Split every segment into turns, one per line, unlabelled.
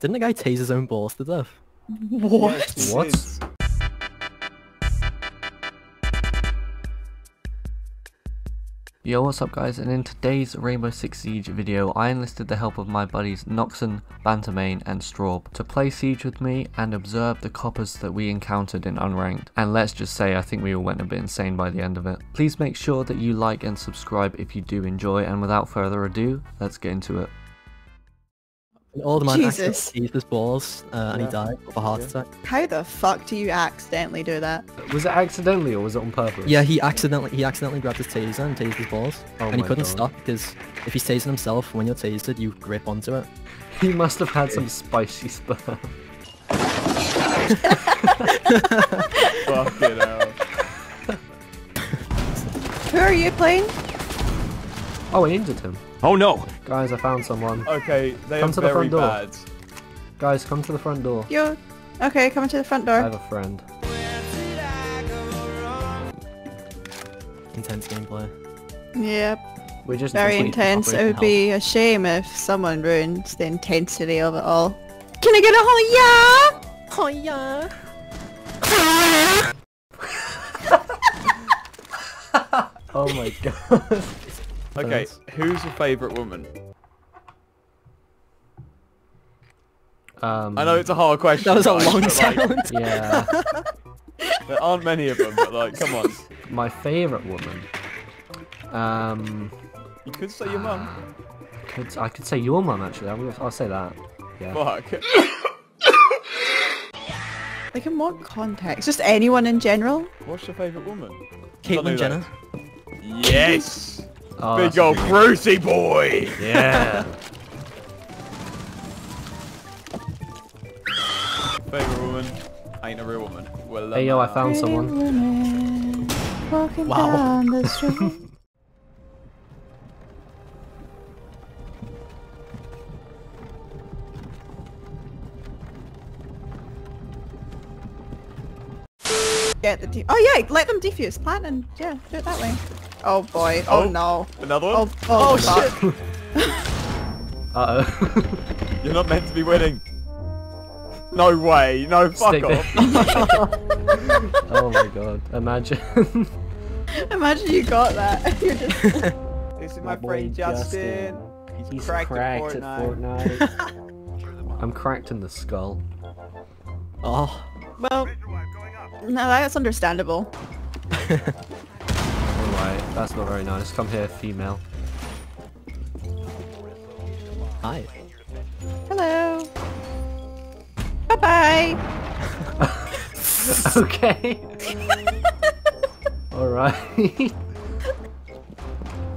Didn't the guy tase his own balls to death?
What?
Yes, it
What?
is.
Yo, what's up guys, and in today's Rainbow Six Siege video, I enlisted the help of my buddies Noxon, Bantamain, and Straub to play Siege with me and observe the coppers that we encountered in Unranked, and let's just say I think we all went a bit insane by the end of it. Please make sure that you like and subscribe if you do enjoy, and without further ado, let's get into it.
An old man
Jesus.
accidentally tased his balls uh, and he died of a heart
Yeah.
attack.
How the fuck do you accidentally do that?
Was it accidentally or was it on purpose?
Yeah, he accidentally he accidentally grabbed his taser and tased his balls,
Oh
and he couldn't
God.
stop because if he's tasing himself, when you're tased, you grip onto it.
He must have had some spicy sperm.
Fucking hell.
Who are you playing?
Oh, I injured him.
Oh no!
Guys, I found someone.
Okay, they
Come
are
to the
very
front door.
bad.
Guys, come to the front door.
You. Okay, coming to the front door.
I have a friend.
Intense gameplay.
Yep,
We're just
very intense. It would
health.
be a shame if someone ruins the intensity of it all. Can I get a oh yeah?
Oh yeah.
Oh my god.
Okay,
Thanks.
who's your favourite woman?
Um,
I know it's a hard question.
That was a long
but, like,
silence.
Yeah,
There aren't many of them, but like, come on.
my favorite woman. Um,
You could say your mum.
could I could say your mum actually. I'm gonna, I'll say that. Yeah.
Fuck.
Like in what context? Just anyone in general?
What's your favourite woman? Don't
Caitlyn Jenner.
that. Yes!
Oh,
Big old
good-
Brucey boy!
Yeah.
Favourite woman ain't a real woman. Well,
hey yo, I
uh,
found someone.
Women walking
Wow.
down the street. Get the de- oh yeah, let them defuse. Plant and yeah, do it that way. Oh boy. Oh,
Oh.
no.
Another one?
Oh, oh, fuck.
Uh oh.
You're not meant to be winning. No way. No, fuck
Stick
off.
oh my god. Imagine.
Imagine you got that. You're just
This is
My
my,
boy
friend Justin.
Justin.
He's, cracked, at Fortnite.
I'm cracked in the skull.
Oh.
well. No, that's understandable.
Alright, that's not very nice. Come here, female.
Hi.
Hello. Bye bye.
okay. Alright.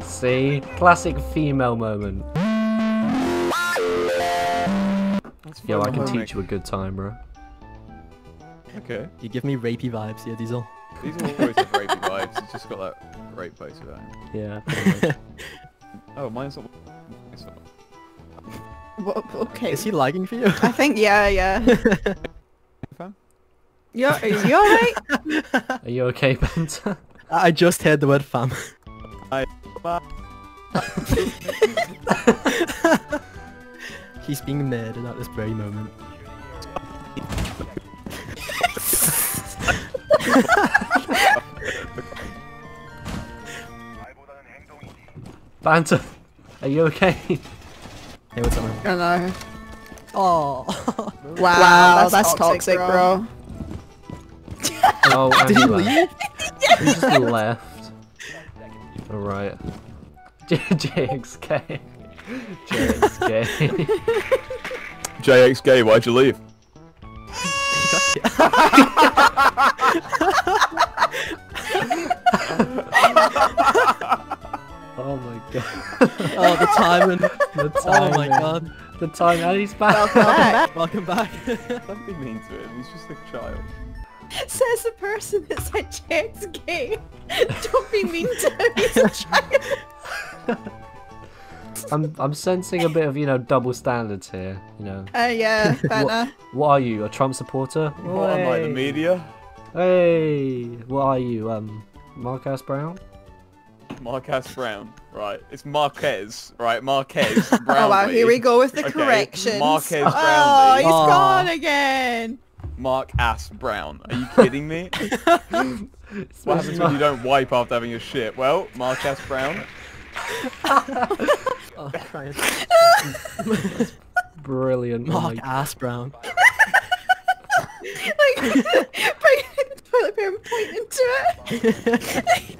See? Classic female moment. Yo, I can teach you a good time, bro.
Okay.
You give me rapey vibes, yeah, Deezel.
These are always have rapey vibes. It's just got that rape face about it.
Yeah.
Oh, mine's not. It's not.
Wha- okay.
Is he lagging for you?
I think yeah, yeah.
Fam?
You're, you alright?
Are you okay, Benta?
I just heard the word fam. I. He's being murdered at this very moment.
Banta, are you okay?
Hey, what's up, man?
I know.
Oh.
Wow, that's, toxic, bro.
Oh,
Did he
left.
leave?
He just left. Alright. J- JXK. JXK.
JX why'd you leave?
He got
oh my god.
Oh, the timing.
The
Oh my god.
The time, and he's back.
Welcome back. Welcome back.
Don't be mean to him. He's just a child.
Says the person that said Jack's gay. Don't be mean to him. He's a child.
I'm I'm sensing a bit of you know double standards here. You know.
Uh, yeah, Fanta.
What are you? A Trump supporter?
What am I, the media?
Hey, what are you? Um, Marcus Brown?
Marques Brown. Right. It's Marques. Right. Marques Brownlee.
Oh wow, here we go with the
Okay,
corrections.
Marques
Oh,
Brownlee.
he's
Aw.
gone again.
Mark Ass Brown. Are you kidding me? what happens when you don't wipe after having a shit? Well, Marques Brown.
Oh, crying.
Brilliant. oh
Mark
my-
ass brown.
like, bring the toilet paper and point into it.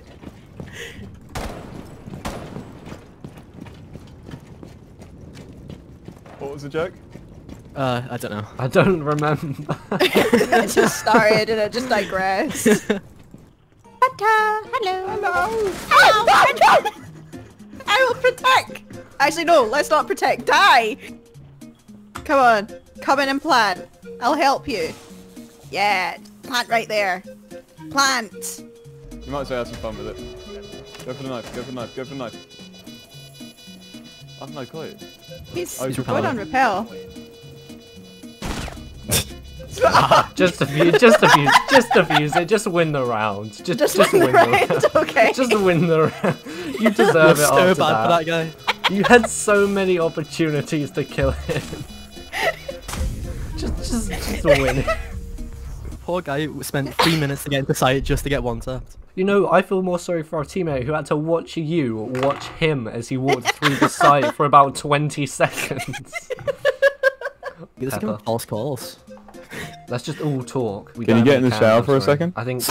What was the joke?
Uh, I don't know.
I don't remember.
it just started and it just digressed. Hello. Hello. Hello. I will protect. Actually, no. Let's not protect. Die. Come on. Come in and plant. I'll help you. Yeah. Plant right there. Plant.
You might as well have some fun with it. Go for the knife. Go for the knife. Go for the knife. I have no clue.
He's,
Oh, he's
good
repelling.
on repel.
Ah, just abuse, just abuse, just abuse it. Just win the round. Just,
Just,
just
win the
win
round. Okay.
Just win the round. You deserve it
so
after
bad for
that.
that guy.
You had so many opportunities to kill him. just, just, just win it.
Poor guy spent three minutes to get into sight just to get one tap.
You know, I feel more sorry for our teammate who had to watch you watch him as he walked through the site for about 20 seconds.
This is
Pepper.
false calls.
Let's just all talk. We
Can you get in the shower for a second?
I think
Who's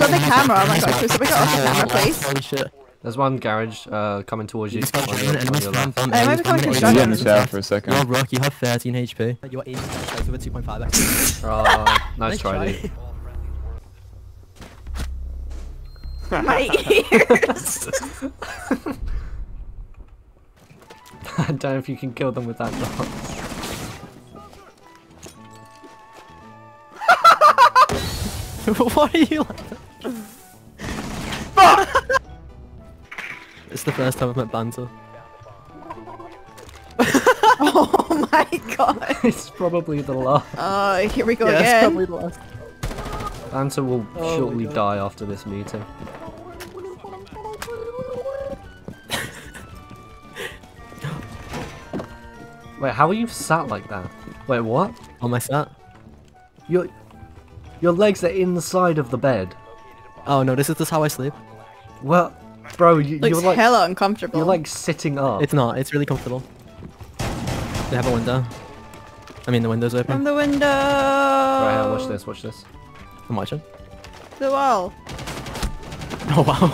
on the camera? Oh my god, can we get off the camera, please?
Holy shit.
There's one garage uh, coming towards you.
You just
On
got
your,
an
on your left.
I might be coming
Can
construction.
you get in the shower for a second?
You're rook, you have 13 HP. You're 80 strength with a 2.5 x.
Oh, nice
Nice
try,
try.
dude.
My ears.
I don't know if you can kill them with that dog.
what are you like? It's the first time I've met Banta.
oh my god.
it's probably the last.
Oh, here we go
yeah, it's
again.
probably the last.
Anta will
Oh
shortly die after this meeting. Wait, how are you sat like that? Wait, what?
On my set.
Your your legs are inside of the bed.
Oh no, this is just how I sleep.
Well, bro, you,
Looks
you're like
hella uncomfortable.
you're like sitting up.
It's not, it's really comfortable. They have a window. I mean, the window's open.
From
open.
the window.
Right, here, watch this, watch this.
I'm watching.
The wall.
Oh wow.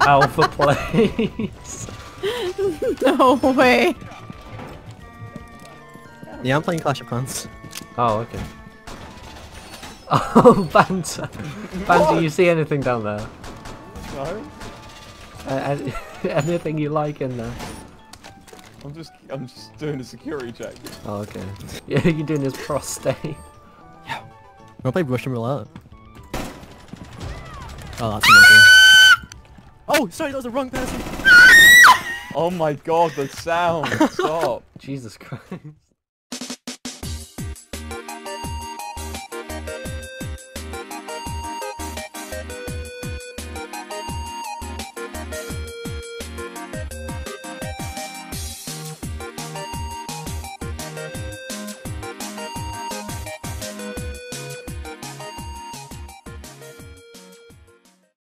Alpha plays.
No way.
Yeah, I'm playing Clash of Clans.
oh, okay. Oh, banter. Banta, you see anything down there?
No.
Uh, anything you like in there?
I'm just I'm just doing a security check.
Oh, okay. Yeah, you're doing his prostate.
Wanna play Russian roulette? Oh, that's amazing. oh, sorry, that was the wrong person.
Oh my god, the sound! Stop.
Jesus Christ.